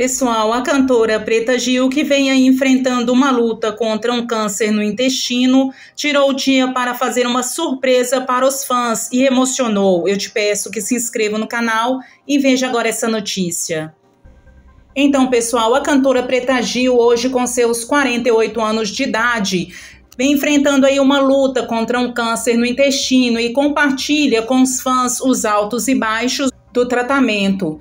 Pessoal, a cantora Preta Gil, que vem aí enfrentando uma luta contra um câncer no intestino, tirou o dia para fazer uma surpresa para os fãs e emocionou. Eu te peço que se inscreva no canal e veja agora essa notícia. Então, pessoal, a cantora Preta Gil, hoje com seus 48 anos de idade, vem enfrentando aí uma luta contra um câncer no intestino e compartilha com os fãs os altos e baixos do tratamento.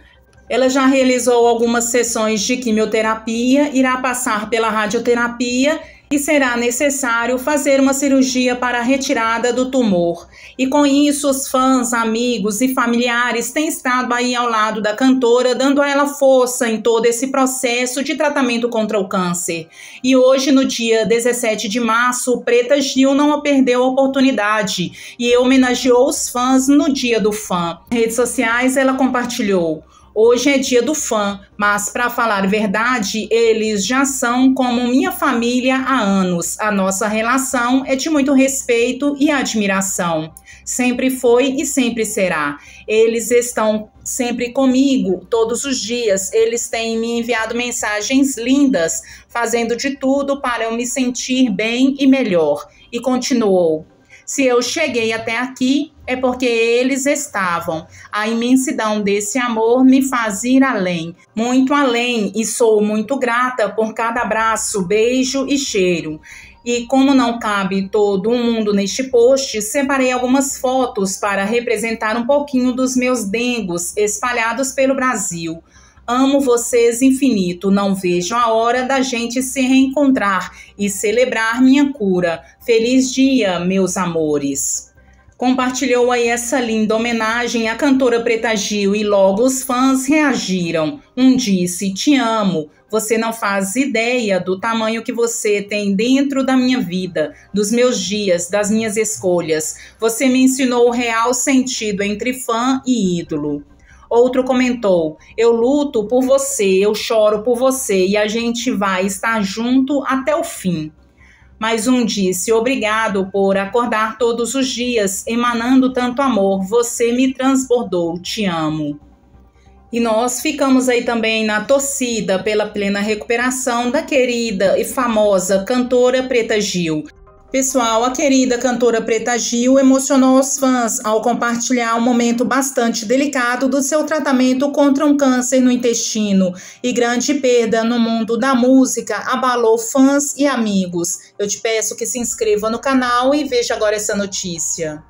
Ela já realizou algumas sessões de quimioterapia, irá passar pela radioterapia e será necessário fazer uma cirurgia para a retirada do tumor. E com isso, os fãs, amigos e familiares têm estado aí ao lado da cantora, dando a ela força em todo esse processo de tratamento contra o câncer. E hoje, no dia 17 de março, Preta Gil não perdeu a oportunidade e homenageou os fãs no Dia do Fã. Redes sociais, ela compartilhou. Hoje é dia do fã, mas para falar verdade, eles já são como minha família há anos. A nossa relação é de muito respeito e admiração. Sempre foi e sempre será. Eles estão sempre comigo todos os dias. Eles têm me enviado mensagens lindas, fazendo de tudo para eu me sentir bem e melhor. E continuou. Se eu cheguei até aqui, é porque eles estavam. A imensidão desse amor me faz ir além, muito além, e sou muito grata por cada abraço, beijo e cheiro. E como não cabe todo mundo neste post, separei algumas fotos para representar um pouquinho dos meus dengos espalhados pelo Brasil. Amo vocês infinito, não vejo a hora da gente se reencontrar e celebrar minha cura. Feliz dia, meus amores. Compartilhou aí essa linda homenagem à cantora Preta Gil e logo os fãs reagiram. Um disse: Te amo. Você não faz ideia do tamanho que você tem dentro da minha vida, dos meus dias, das minhas escolhas. Você me ensinou o real sentido entre fã e ídolo. Outro comentou: Eu luto por você, eu choro por você e a gente vai estar junto até o fim. Mais um disse: Obrigado por acordar todos os dias, emanando tanto amor. Você me transbordou, te amo. E nós ficamos aí também na torcida pela plena recuperação da querida e famosa cantora Preta Gil. Pessoal, a querida cantora Preta Gil emocionou os fãs ao compartilhar um momento bastante delicado do seu tratamento contra um câncer no intestino e grande perda no mundo da música abalou fãs e amigos. Eu te peço que se inscreva no canal e veja agora essa notícia.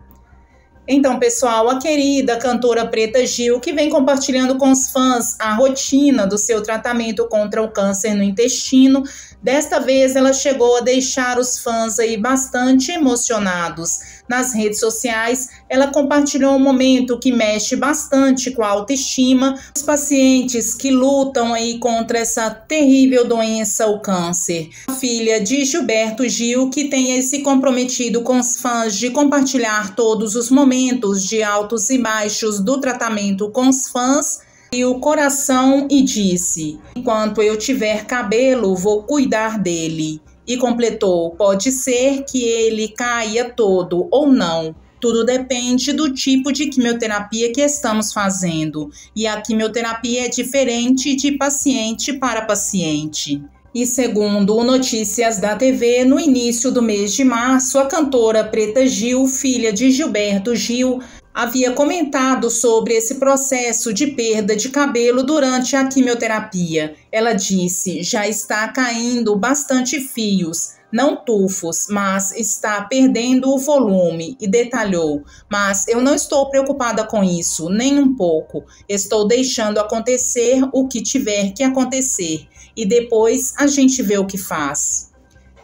Então, pessoal, a querida cantora Preta Gil, que vem compartilhando com os fãs a rotina do seu tratamento contra o câncer no intestino, desta vez ela chegou a deixar os fãs aí bastante emocionados. Nas redes sociais, ela compartilhou um momento que mexe bastante com a autoestima dos pacientes que lutam aí contra essa terrível doença, o câncer. A filha de Gilberto Gil, que tem se comprometido com os fãs de compartilhar todos os momentos de altos e baixos do tratamento com os fãs, e o coração e disse: Enquanto eu tiver cabelo, vou cuidar dele. E completou: pode ser que ele caia todo ou não. Tudo depende do tipo de quimioterapia que estamos fazendo. E a quimioterapia é diferente de paciente para paciente. E segundo o Notícias da TV, no início do mês de março, a cantora Preta Gil, filha de Gilberto Gil, havia comentado sobre esse processo de perda de cabelo durante a quimioterapia. Ela disse: já está caindo bastante fios, não tufos, mas está perdendo o volume. E detalhou: Mas eu não estou preocupada com isso, nem um pouco. Estou deixando acontecer o que tiver que acontecer. E depois a gente vê o que faz.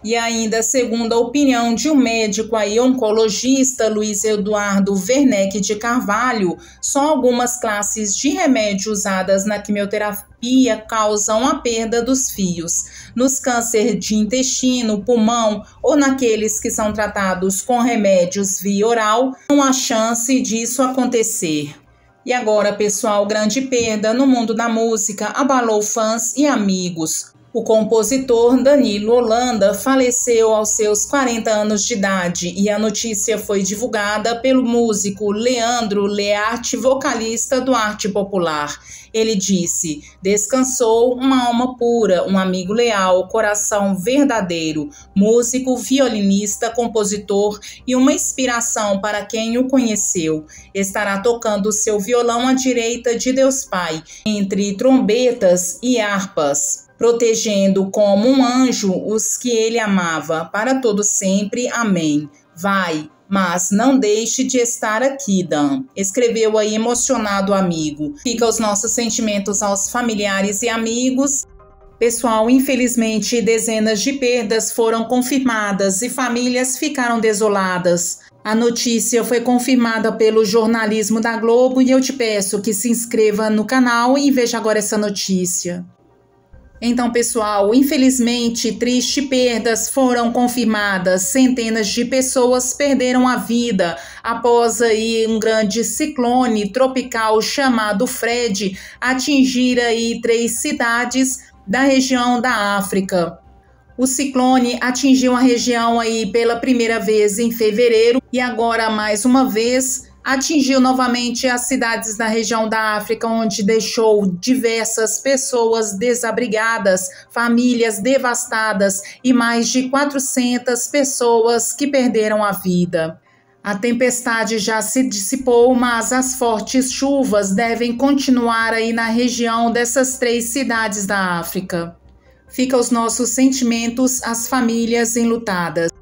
E ainda, segundo a opinião de um médico aí, oncologista, Luiz Eduardo Werneck de Carvalho, só algumas classes de remédio usadas na quimioterapia causam a perda dos fios. Nos câncer de intestino, pulmão ou naqueles que são tratados com remédios via oral, não há chance disso acontecer. E agora, pessoal, grande perda no mundo da música abalou fãs e amigos. O compositor Danilo Holanda faleceu aos seus 40 anos de idade e a notícia foi divulgada pelo músico Leandro Learte, vocalista do Arte Popular. Ele disse: Descansou uma alma pura, um amigo leal, coração verdadeiro, músico, violinista, compositor e uma inspiração para quem o conheceu. Estará tocando seu violão à direita de Deus Pai, entre trombetas e harpas protegendo como um anjo os que ele amava, para todo sempre. Amém. Vai, mas não deixe de estar aqui, Dan. Escreveu aí emocionado o amigo. Fica os nossos sentimentos aos familiares e amigos. Pessoal, infelizmente, dezenas de perdas foram confirmadas e famílias ficaram desoladas. A notícia foi confirmada pelo jornalismo da Globo e eu te peço que se inscreva no canal e veja agora essa notícia. Então, pessoal, infelizmente, tristes perdas foram confirmadas. Centenas de pessoas perderam a vida após aí um grande ciclone tropical chamado Fred atingir aí três cidades da região da África. O ciclone atingiu a região aí pela primeira vez em fevereiro e agora mais uma vez atingiu novamente as cidades da região da África, onde deixou diversas pessoas desabrigadas, famílias devastadas e mais de 400 pessoas que perderam a vida. A tempestade já se dissipou, mas as fortes chuvas devem continuar aí na região dessas três cidades da África. Fica os nossos sentimentos às famílias enlutadas.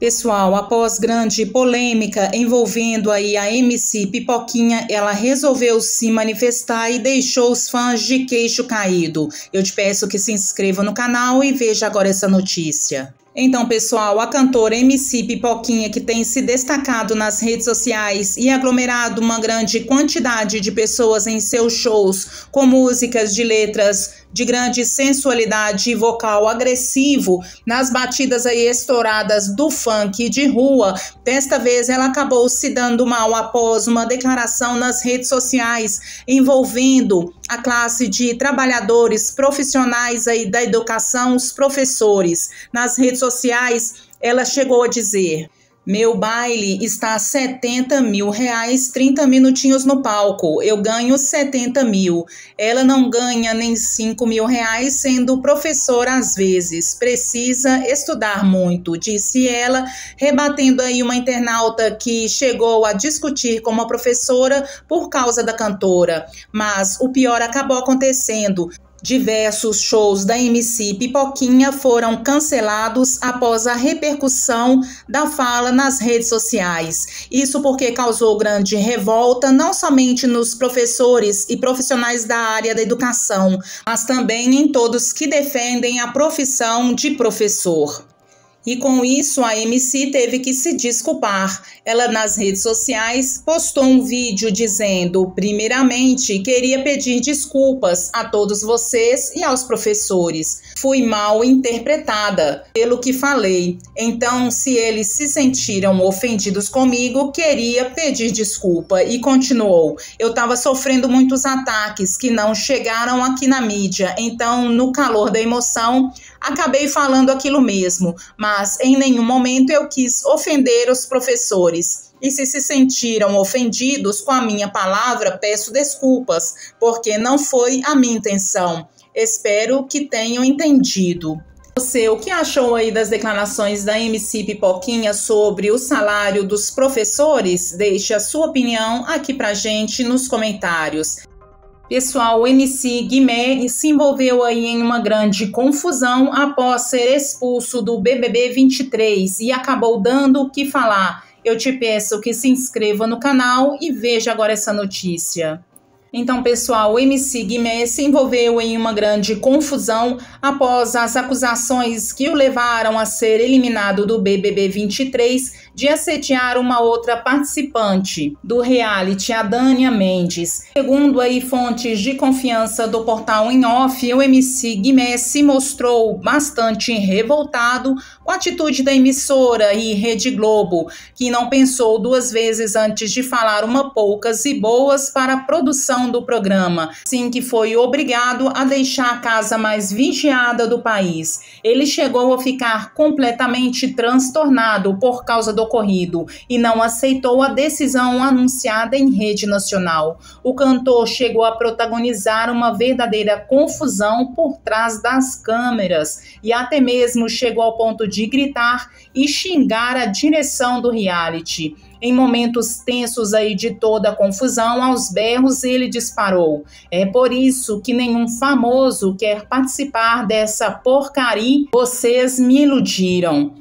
Pessoal, após grande polêmica envolvendo aí a MC Pipoquinha, ela resolveu se manifestar e deixou os fãs de queixo caído. Eu te peço que se inscreva no canal e veja agora essa notícia. Então, pessoal, a cantora MC Pipoquinha, que tem se destacado nas redes sociais e aglomerado uma grande quantidade de pessoas em seus shows com músicas de letras de grande sensualidade e vocal agressivo nas batidas aí estouradas do funk de rua. Desta vez ela acabou se dando mal após uma declaração nas redes sociais envolvendo a classe de trabalhadores profissionais aí da educação, os professores. Nas redes sociais, ela chegou a dizer: meu baile está a 70 mil reais, 30 minutinhos no palco. Eu ganho 70 mil. Ela não ganha nem 5 mil reais, sendo professora às vezes. Precisa estudar muito, disse ela, rebatendo aí uma internauta que chegou a discutir com uma professora por causa da cantora. Mas o pior acabou acontecendo. Diversos shows da MC Pipoquinha foram cancelados após a repercussão da fala nas redes sociais. Isso porque causou grande revolta não somente nos professores e profissionais da área da educação, mas também em todos que defendem a profissão de professor. E com isso, a MC teve que se desculpar. Ela, nas redes sociais, postou um vídeo dizendo: primeiramente, queria pedir desculpas a todos vocês e aos professores. Fui mal interpretada pelo que falei. Então, se eles se sentiram ofendidos comigo, queria pedir desculpa. E continuou: eu estava sofrendo muitos ataques que não chegaram aqui na mídia. Então, no calor da emoção, acabei falando aquilo mesmo. Mas em nenhum momento eu quis ofender os professores. E se se sentiram ofendidos com a minha palavra, peço desculpas, porque não foi a minha intenção. Espero que tenham entendido. Você, o que achou aí das declarações da MC Pipoquinha sobre o salário dos professores? Deixe a sua opinião aqui pra gente nos comentários. Pessoal, o MC Guimé se envolveu aí em uma grande confusão após ser expulso do BBB 23 e acabou dando o que falar. Eu te peço que se inscreva no canal e veja agora essa notícia. Então, pessoal, o MC Guimê se envolveu em uma grande confusão após as acusações que o levaram a ser eliminado do BBB 23 de assediar uma outra participante do reality, a Dânia Mendes. Segundo aí fontes de confiança do portal em off, o MC Guimê se mostrou bastante revoltado com a atitude da emissora e Rede Globo, que não pensou duas vezes antes de falar uma poucas e boas para a produção do programa, sim que foi obrigado a deixar a casa mais vigiada do país. Ele chegou a ficar completamente transtornado por causa do ocorrido e não aceitou a decisão anunciada em rede nacional. O cantor chegou a protagonizar uma verdadeira confusão por trás das câmeras e até mesmo chegou ao ponto de gritar e xingar a direção do reality. Em momentos tensos aí de toda a confusão, aos berros ele disparou. É por isso que nenhum famoso quer participar dessa porcaria. Vocês me iludiram.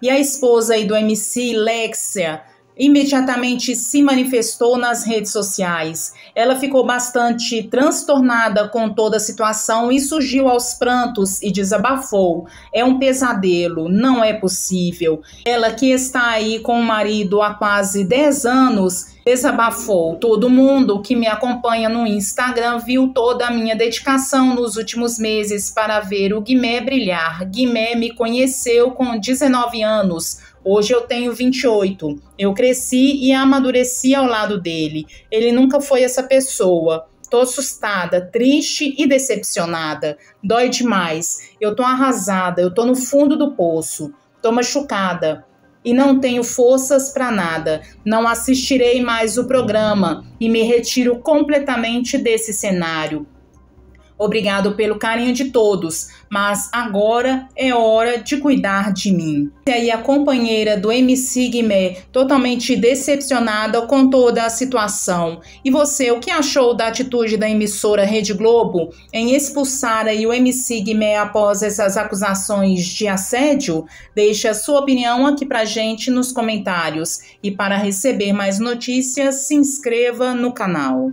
E a esposa aí do MC, Lexia, imediatamente se manifestou nas redes sociais. Ela ficou bastante transtornada com toda a situação e surgiu aos prantos e desabafou. É um pesadelo, não é possível. Ela que está aí com o marido há quase 10 anos desabafou. Todo mundo que me acompanha no Instagram viu toda a minha dedicação nos últimos meses para ver o Guimé brilhar. Guimé me conheceu com 19 anos. Hoje eu tenho 28. Eu cresci e amadureci ao lado dele. Ele nunca foi essa pessoa. Tô assustada, triste e decepcionada. Dói demais. Eu tô arrasada, eu tô no fundo do poço. Tô machucada e não tenho forças para nada. Não assistirei mais o programa e me retiro completamente desse cenário. Obrigado pelo carinho de todos, mas agora é hora de cuidar de mim. E aí a companheira do MC totalmente decepcionada com toda a situação. E você, o que achou da atitude da emissora Rede Globo em expulsar aí o MC após essas acusações de assédio? Deixe a sua opinião aqui pra gente nos comentários. E para receber mais notícias, se inscreva no canal.